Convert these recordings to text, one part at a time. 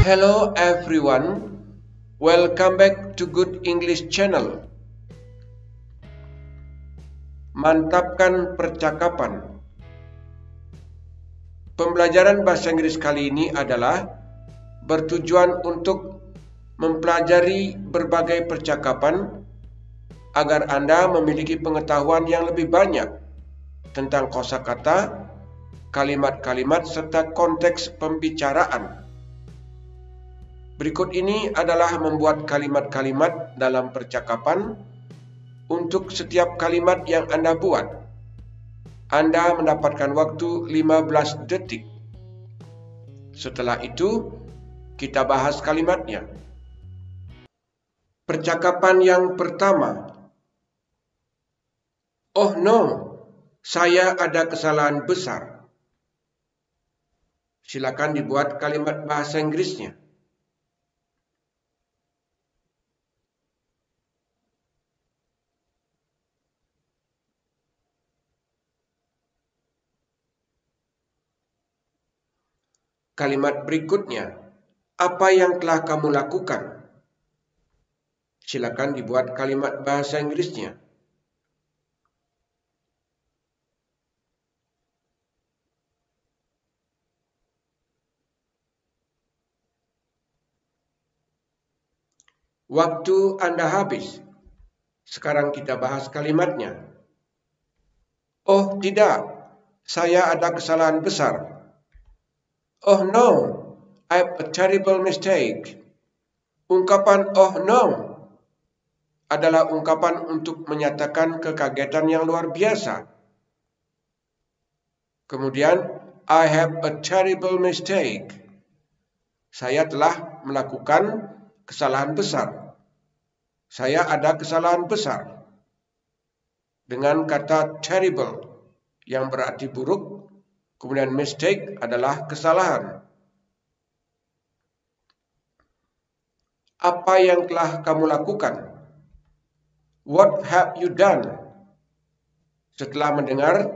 Hello everyone, welcome back to Good English Channel. Mantapkan percakapan. Pembelajaran bahasa Inggris kali ini adalah bertujuan untuk mempelajari berbagai percakapan agar Anda memiliki pengetahuan yang lebih banyak tentang kosakata, kalimat-kalimat serta konteks pembicaraan. Berikut ini adalah membuat kalimat-kalimat dalam percakapan untuk setiap kalimat yang Anda buat. Anda mendapatkan waktu 15 detik. Setelah itu, kita bahas kalimatnya. Percakapan yang pertama. Oh no, saya ada kesalahan besar. Silakan dibuat kalimat bahasa Inggrisnya. Kalimat berikutnya, apa yang telah kamu lakukan? Silakan dibuat kalimat bahasa Inggrisnya. Waktu Anda habis. Sekarang kita bahas kalimatnya. Oh tidak, saya ada kesalahan besar. Oh no, I've a terrible mistake. Ungkapan oh no adalah ungkapan untuk menyatakan kekagetan yang luar biasa. Kemudian, I have a terrible mistake. Saya telah melakukan kesalahan besar. Saya ada kesalahan besar. Dengan kata terrible yang berarti buruk, Kemudian mistake adalah kesalahan. Apa yang telah kamu lakukan? What have you done? Setelah mendengar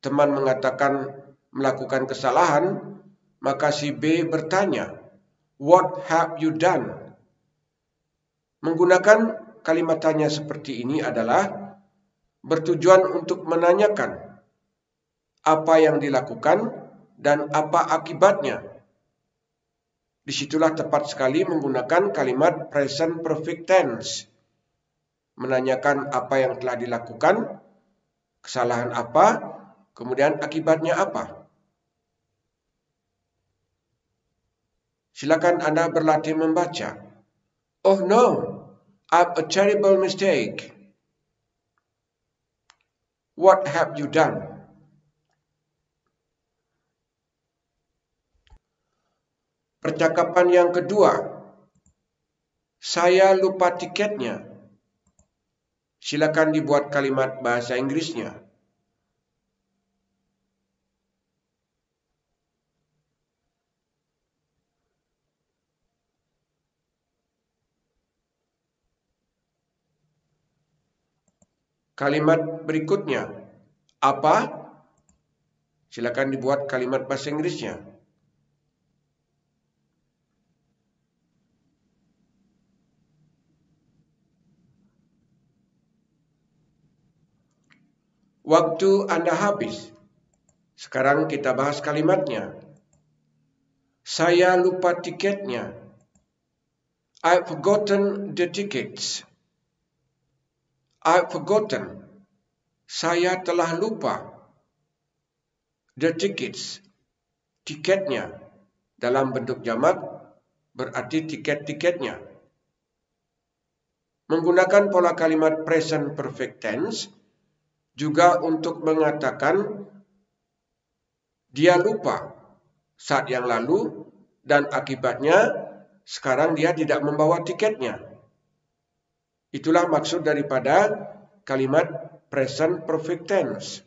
teman mengatakan melakukan kesalahan, maka si B bertanya, What have you done? Menggunakan kalimat tanya seperti ini adalah bertujuan untuk menanyakan apa yang dilakukan dan apa akibatnya. Di situlah tepat sekali menggunakan kalimat present perfect tense. Menanyakan apa yang telah dilakukan, kesalahan apa, kemudian akibatnya apa. Silakan Anda berlatih membaca. Oh no, I've a terrible mistake. What have you done? Percakapan yang kedua, saya lupa tiketnya. Silakan dibuat kalimat bahasa Inggrisnya. Kalimat berikutnya, apa? Silakan dibuat kalimat bahasa Inggrisnya. Waktu Anda habis. Sekarang kita bahas kalimatnya. Saya lupa tiketnya. I've forgotten the tickets. I've forgotten. Saya telah lupa. The tickets. Tiketnya. Dalam bentuk jamak berarti tiket-tiketnya. Menggunakan pola kalimat present perfect tense, juga untuk mengatakan dia lupa saat yang lalu dan akibatnya sekarang dia tidak membawa tiketnya. Itulah maksud daripada kalimat present perfect tense.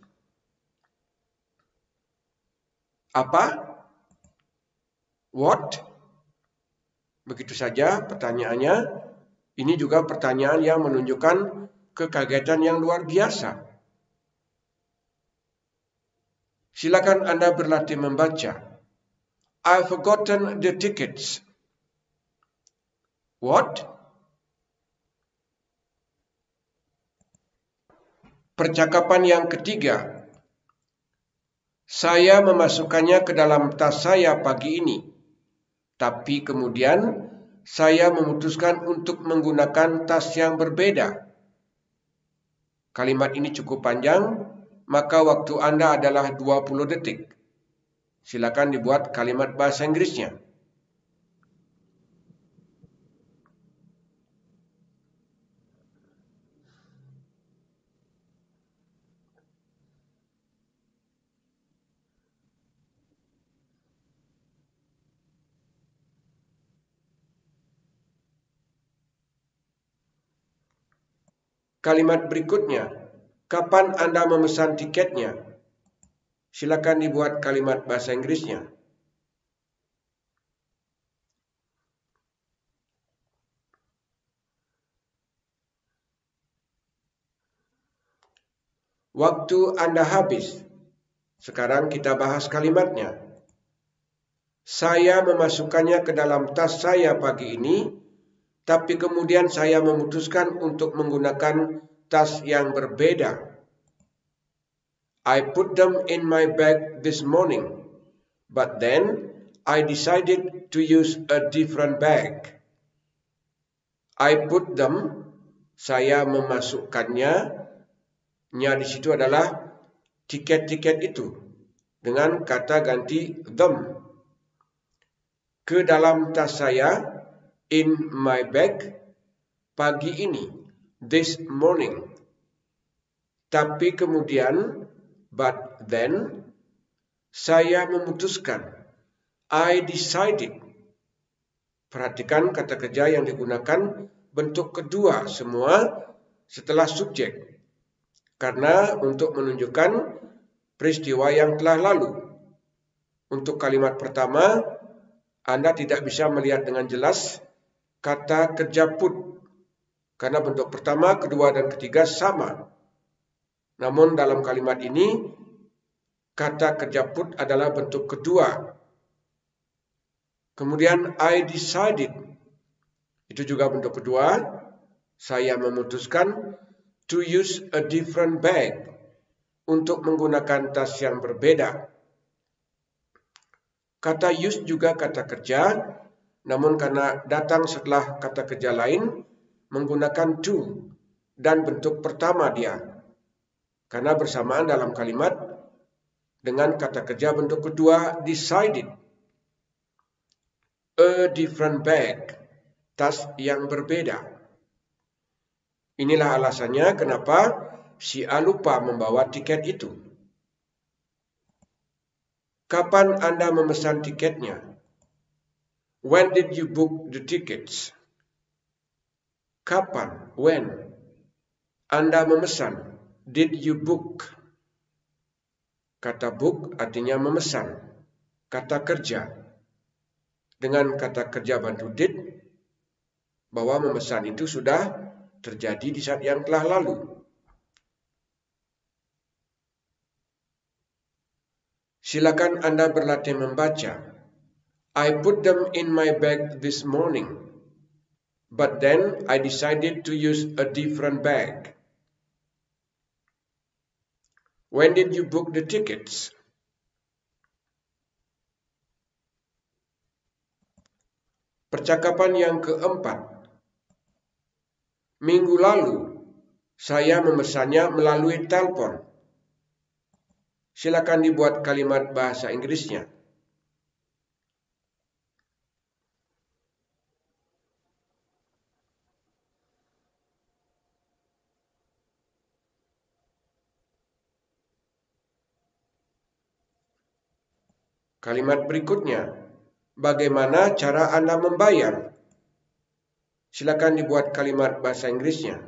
Apa? What? Begitu saja pertanyaannya. Ini juga pertanyaan yang menunjukkan kekagetan yang luar biasa. Silakan Anda berlatih membaca. I've forgotten the tickets. What? Percakapan yang ketiga. Saya memasukkannya ke dalam tas saya pagi ini. Tapi kemudian saya memutuskan untuk menggunakan tas yang berbeda. Kalimat ini cukup panjang, maka waktu Anda adalah 20 detik. Silakan dibuat kalimat bahasa Inggrisnya. Kalimat berikutnya, kapan Anda memesan tiketnya? Silakan dibuat kalimat bahasa Inggrisnya. Waktu Anda habis. Sekarang kita bahas kalimatnya. Saya memasukkannya ke dalam tas saya pagi ini tapi kemudian saya memutuskan untuk menggunakan tas yang berbeda. I put them in my bag this morning, but then I decided to use a different bag. I put them, saya memasukkannya, nya di situ adalah tiket-tiket itu dengan kata ganti them ke dalam tas saya in my bag pagi ini, this morning. Tapi kemudian, but then, saya memutuskan, I decided. Perhatikan kata kerja yang digunakan bentuk kedua semua setelah subjek. Karena untuk menunjukkan peristiwa yang telah lalu. Untuk kalimat pertama, Anda tidak bisa melihat dengan jelas kata kerja put. Karena bentuk pertama, kedua, dan ketiga sama. Namun dalam kalimat ini, kata kerja put adalah bentuk kedua. Kemudian I decided. Itu juga bentuk kedua. Saya memutuskan to use a different bag. Untuk menggunakan tas yang berbeda. Kata use juga kata kerja namun karena datang setelah kata kerja lain menggunakan to dan bentuk pertama dia. Karena bersamaan dalam kalimat dengan kata kerja bentuk kedua decided. A different bag. Tas yang berbeda. Inilah alasannya kenapa si A lupa membawa tiket itu. Kapan Anda memesan tiketnya? When did you book the tickets? Kapan? When? Anda memesan. Did you book? Kata book artinya memesan. Kata kerja. Dengan kata kerja bantu did, bahwa memesan itu sudah terjadi di saat yang telah lalu. Silakan Anda berlatih membaca I put them in my bag this morning, but then I decided to use a different bag. When did you book the tickets? Percakapan yang keempat. Minggu lalu, saya memesannya melalui telepon. Silakan dibuat kalimat bahasa Inggrisnya. Kalimat berikutnya, bagaimana cara Anda membayar? Silakan dibuat kalimat bahasa Inggrisnya.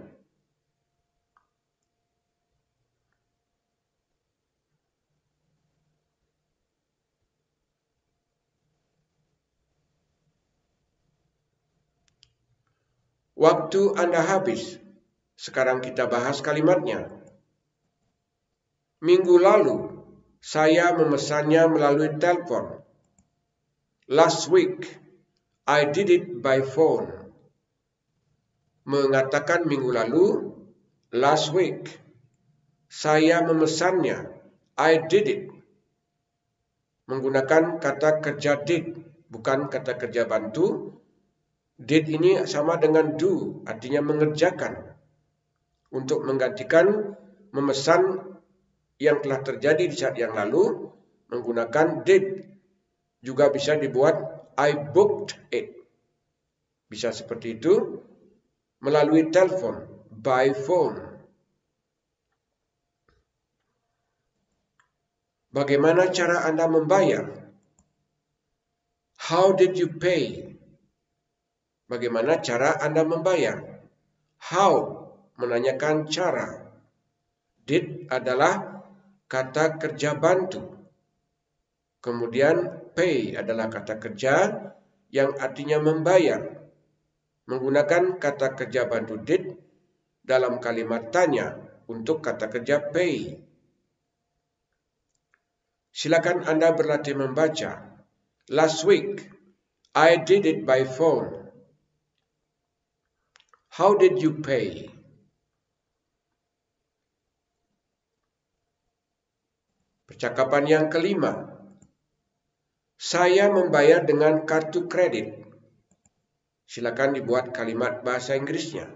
Waktu Anda habis. Sekarang kita bahas kalimatnya. Minggu lalu, saya memesannya melalui telepon. Last week, I did it by phone. mengatakan minggu lalu, last week, saya memesannya, I did it. Menggunakan kata kerja did, bukan kata kerja bantu. Did ini sama dengan do, artinya mengerjakan. Untuk menggantikan memesan yang telah terjadi di saat yang lalu, menggunakan did. Juga bisa dibuat I booked it. Bisa seperti itu melalui telepon, by phone. Bagaimana cara Anda membayar? How did you pay? Bagaimana cara Anda membayar? How menanyakan cara. Did adalah kata kerja bantu. Kemudian pay adalah kata kerja yang artinya membayar. Menggunakan kata kerja bantu did dalam kalimat tanya untuk kata kerja pay. Silakan Anda berlatih membaca. Last week, I did it by phone. How did you pay? Percakapan yang kelima. Saya membayar dengan kartu kredit. Silakan dibuat kalimat bahasa Inggrisnya.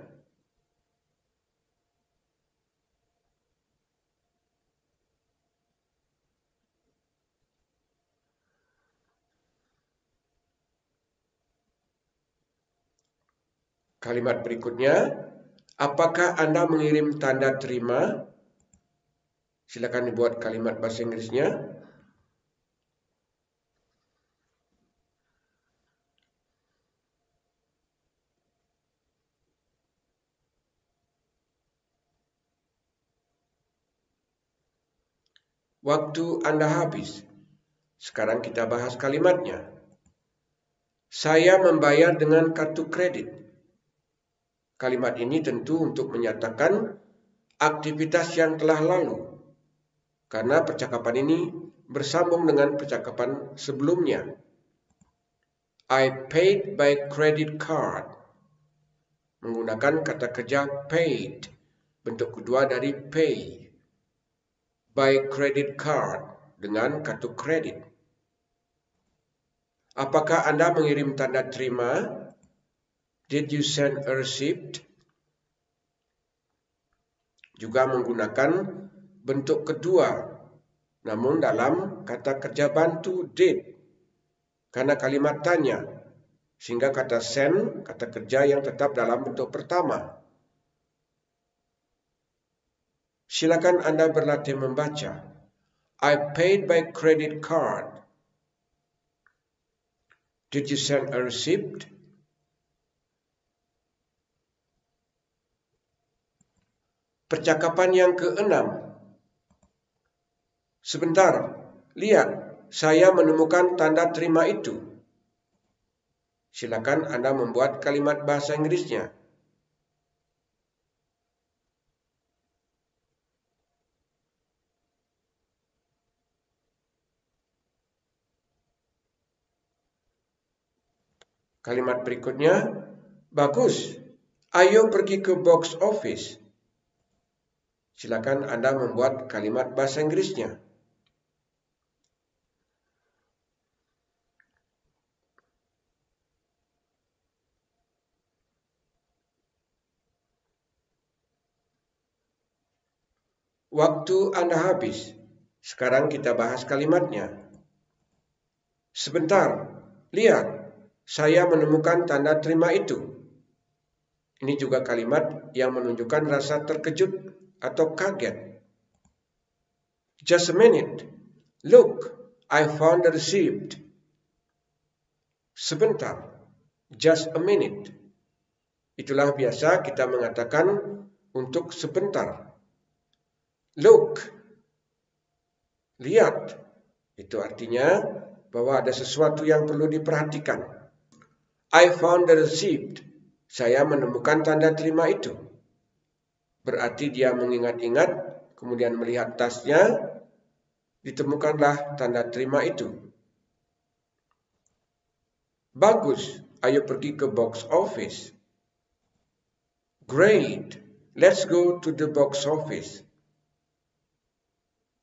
Kalimat berikutnya, apakah Anda mengirim tanda terima? Silakan dibuat kalimat bahasa Inggrisnya. Waktu Anda habis. Sekarang kita bahas kalimatnya. Saya membayar dengan kartu kredit. Kalimat ini tentu untuk menyatakan aktivitas yang telah lalu. Karena percakapan ini bersambung dengan percakapan sebelumnya. I paid by credit card. Menggunakan kata kerja paid. Bentuk kedua dari pay by credit card dengan kartu kredit. Apakah Anda mengirim tanda terima? Did you send a receipt? Juga menggunakan bentuk kedua, namun dalam kata kerja bantu did. Karena kalimat tanya, sehingga kata send, kata kerja yang tetap dalam bentuk pertama. Silakan Anda berlatih membaca. I paid by credit card. Did you send a receipt? Percakapan yang keenam. Sebentar, lihat, saya menemukan tanda terima itu. Silakan Anda membuat kalimat bahasa Inggrisnya. Kalimat berikutnya, bagus. Ayo pergi ke box office. Silakan Anda membuat kalimat bahasa Inggrisnya. Waktu Anda habis. Sekarang kita bahas kalimatnya. Sebentar, lihat. Saya menemukan tanda terima itu. Ini juga kalimat yang menunjukkan rasa terkejut atau kaget. Just a minute. Look, I found the receipt. Sebentar. Just a minute. Itulah biasa kita mengatakan untuk sebentar. Look. Lihat. Itu artinya bahwa ada sesuatu yang perlu diperhatikan. I found the receipt. Saya menemukan tanda terima itu. Berarti dia mengingat-ingat, kemudian melihat tasnya, ditemukanlah tanda terima itu. Bagus, ayo pergi ke box office. Great, let's go to the box office.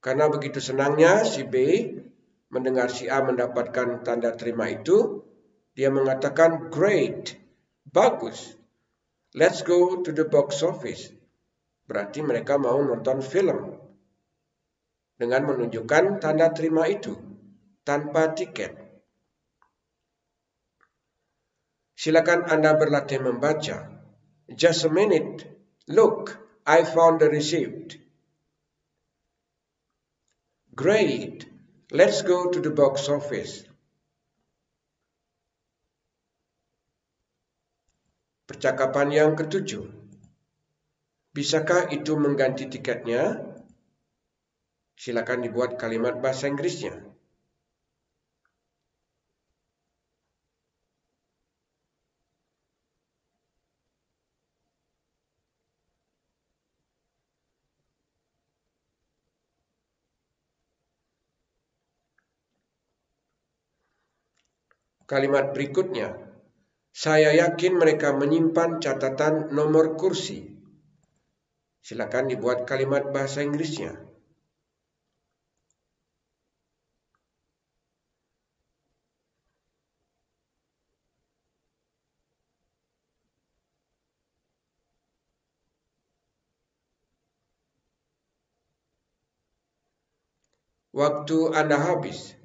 Karena begitu senangnya si B mendengar si A mendapatkan tanda terima itu, dia mengatakan, great, bagus, let's go to the box office. Berarti mereka mau nonton film. Dengan menunjukkan tanda terima itu, tanpa tiket. Silakan Anda berlatih membaca. Just a minute. Look, I found the receipt. Great. Let's go to the box office. Percakapan yang ketujuh. Bisakah itu mengganti tiketnya? Silakan dibuat kalimat bahasa Inggrisnya. Kalimat berikutnya, saya yakin mereka menyimpan catatan nomor kursi. Silakan dibuat kalimat bahasa Inggrisnya. Waktu Anda habis.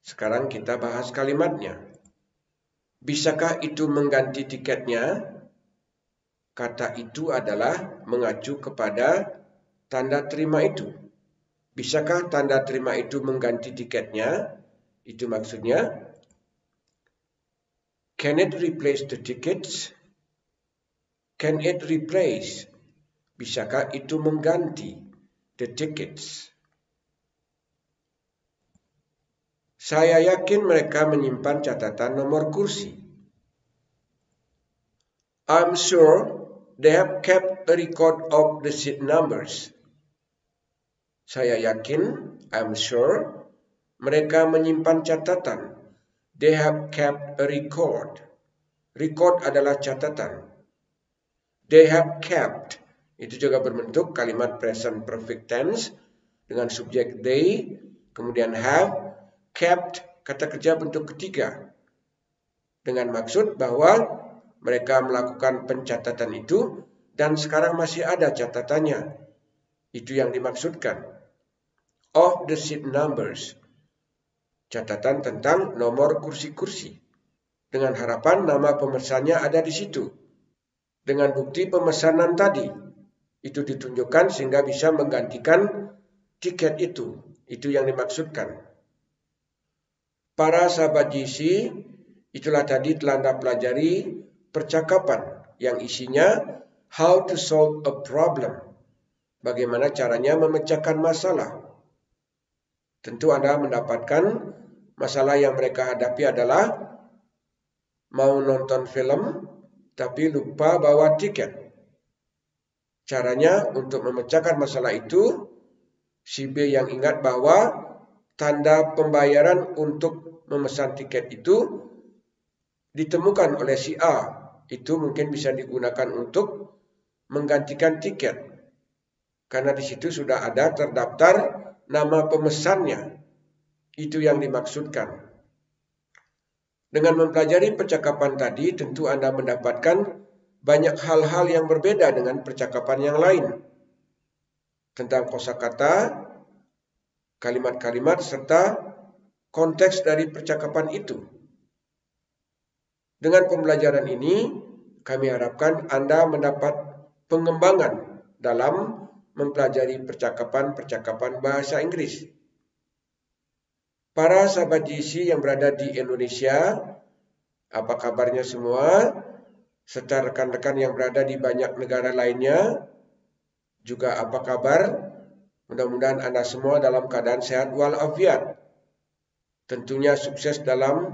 Sekarang kita bahas kalimatnya. Bisakah itu mengganti tiketnya? Kata itu adalah mengacu kepada tanda terima itu. Bisakah tanda terima itu mengganti tiketnya? Itu maksudnya. Can it replace the tickets? Can it replace? Bisakah itu mengganti the tickets? Saya yakin mereka menyimpan catatan nomor kursi. I'm sure they have kept a record of the seat numbers. Saya yakin, I'm sure, mereka menyimpan catatan. They have kept a record. Record adalah catatan. They have kept. Itu juga berbentuk kalimat present perfect tense dengan subjek they, kemudian have, kept kata kerja bentuk ketiga dengan maksud bahwa mereka melakukan pencatatan itu dan sekarang masih ada catatannya. Itu yang dimaksudkan. Of the seat numbers. Catatan tentang nomor kursi-kursi. Dengan harapan nama pemesannya ada di situ. Dengan bukti pemesanan tadi. Itu ditunjukkan sehingga bisa menggantikan tiket itu. Itu yang dimaksudkan. Para sahabat GC, itulah tadi telah Anda pelajari percakapan yang isinya how to solve a problem. Bagaimana caranya memecahkan masalah. Tentu Anda mendapatkan masalah yang mereka hadapi adalah mau nonton film tapi lupa bawa tiket. Caranya untuk memecahkan masalah itu, si B yang ingat bahwa tanda pembayaran untuk memesan tiket itu ditemukan oleh si A. Itu mungkin bisa digunakan untuk menggantikan tiket. Karena di situ sudah ada terdaftar nama pemesannya. Itu yang dimaksudkan. Dengan mempelajari percakapan tadi, tentu Anda mendapatkan banyak hal-hal yang berbeda dengan percakapan yang lain. Tentang kosakata, kalimat-kalimat, serta konteks dari percakapan itu. Dengan pembelajaran ini, kami harapkan Anda mendapat pengembangan dalam mempelajari percakapan-percakapan bahasa Inggris. Para sahabat GC yang berada di Indonesia, apa kabarnya semua? Serta rekan-rekan yang berada di banyak negara lainnya, juga apa kabar? Mudah-mudahan Anda semua dalam keadaan sehat walafiat tentunya sukses dalam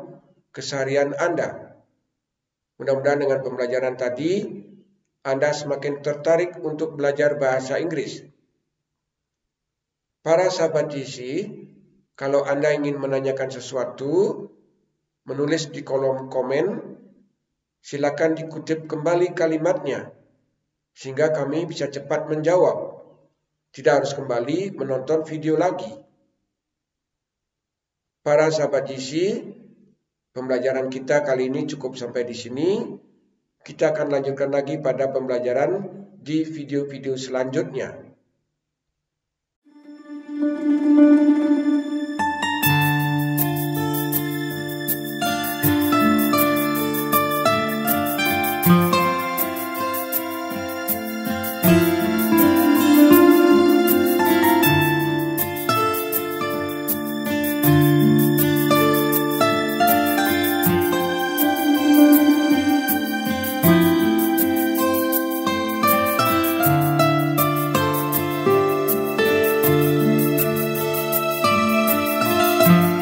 keseharian Anda. Mudah-mudahan dengan pembelajaran tadi, Anda semakin tertarik untuk belajar bahasa Inggris. Para sahabat GC, kalau Anda ingin menanyakan sesuatu, menulis di kolom komen, silakan dikutip kembali kalimatnya. sehingga kami bisa cepat menjawab. Tidak harus kembali menonton video lagi. Para sahabat GC, pembelajaran kita kali ini cukup sampai di sini. Kita akan lanjutkan lagi pada pembelajaran di video-video selanjutnya.